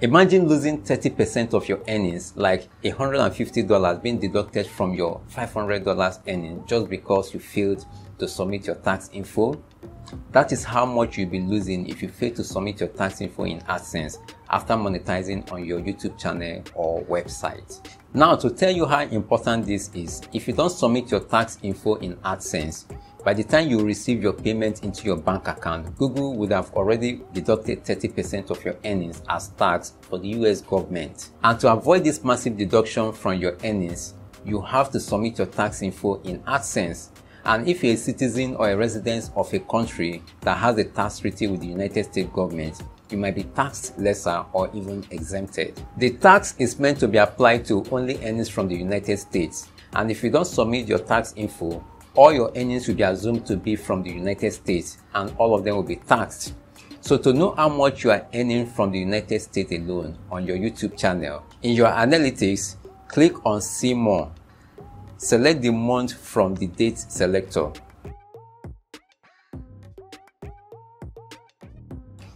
Imagine losing 30% of your earnings, like $150 being deducted from your $500 earning just because you failed to submit your tax info. That is how much you'll be losing if you fail to submit your tax info in AdSense after monetizing on your YouTube channel or website. Now, to tell you how important this is, if you don't submit your tax info in AdSense, by the time you receive your payment into your bank account, Google would have already deducted 30% of your earnings as tax for the US government. And to avoid this massive deduction from your earnings, you have to submit your tax info in AdSense. And if you're a citizen or a resident of a country that has a tax treaty with the United States government, you might be taxed lesser or even exempted. The tax is meant to be applied to only earnings from the United States. And if you don't submit your tax info, all your earnings will be assumed to be from the United States and all of them will be taxed. So to know how much you are earning from the United States alone on your YouTube channel, in your analytics, click on see more. Select the month from the date selector.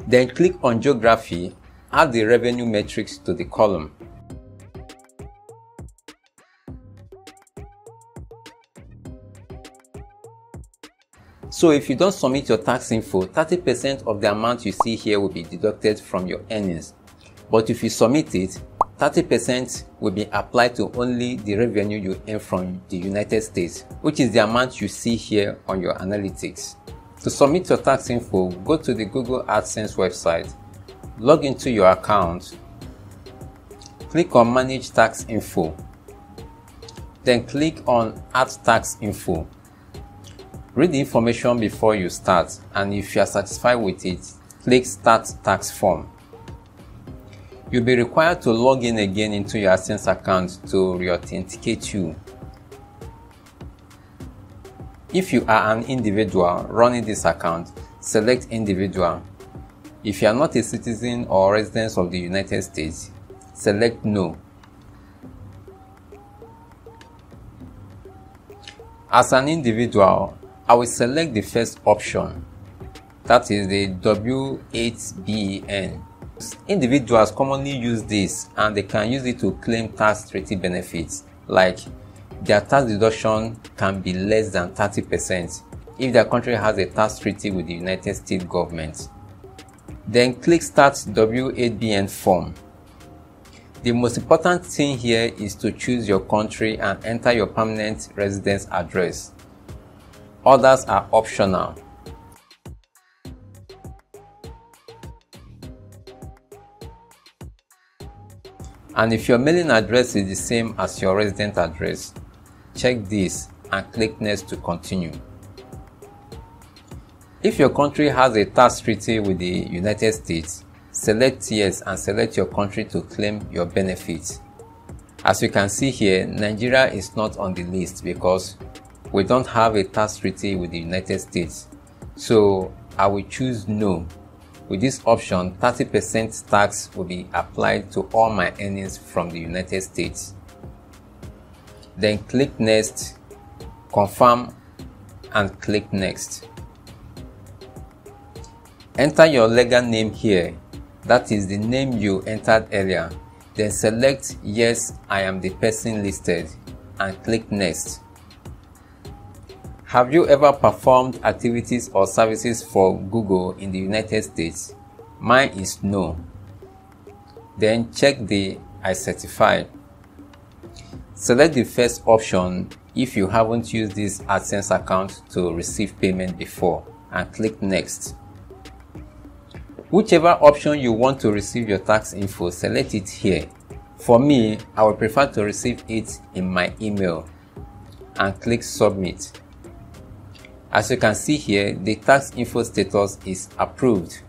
Then click on geography, add the revenue metrics to the column. So if you don't submit your tax info, 30% of the amount you see here will be deducted from your earnings. But if you submit it, 30% will be applied to only the revenue you earn from the United States, which is the amount you see here on your analytics. To submit your tax info, go to the Google AdSense website, log into your account, click on Manage Tax Info, then click on Add Tax Info. Read the information before you start and if you are satisfied with it, click Start Tax Form. You'll be required to log in again into your AdSense account to re-authenticate you. If you are an individual running this account, select Individual. If you are not a citizen or resident of the United States, select No. As an individual, I will select the first option, that is the W8BEN. Individuals commonly use this and they can use it to claim tax treaty benefits like their tax deduction can be less than 30% if their country has a tax treaty with the United States government. Then click Start W8BEN form. The most important thing here is to choose your country and enter your permanent residence address. Others are optional. And if your mailing address is the same as your resident address, check this and click next to continue. If your country has a tax treaty with the United States, select yes and select your country to claim your benefits. As you can see here, Nigeria is not on the list because we don't have a tax treaty with the United States. So I will choose no. With this option, 30% tax will be applied to all my earnings from the United States. Then click next, confirm and click next. Enter your legal name here, that is the name you entered earlier. Then select yes, I am the person listed and click next. Have you ever performed activities or services for Google in the United States? Mine is no. Then check the I certify. Select the first option if you haven't used this AdSense account to receive payment before and click next. Whichever option you want to receive your tax info, select it here. For me, I would prefer to receive it in my email and click submit. As you can see here, the tax info status is approved.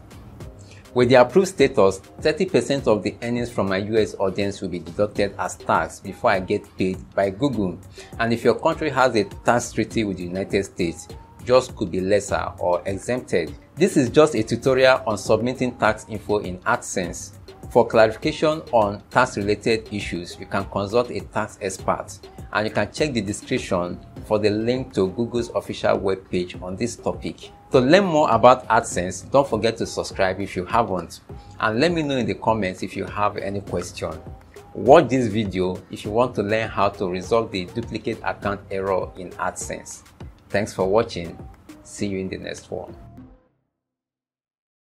With the approved status, 30% of the earnings from my US audience will be deducted as tax before I get paid by Google. And if your country has a tax treaty with the United States, yours could be lesser or exempted. This is just a tutorial on submitting tax info in AdSense. For clarification on tax related issues, you can consult a tax expert and you can check the description for the link to Google's official webpage on this topic. To learn more about AdSense, don't forget to subscribe if you haven't and let me know in the comments if you have any question. Watch this video if you want to learn how to resolve the duplicate account error in AdSense. Thanks for watching. See you in the next one.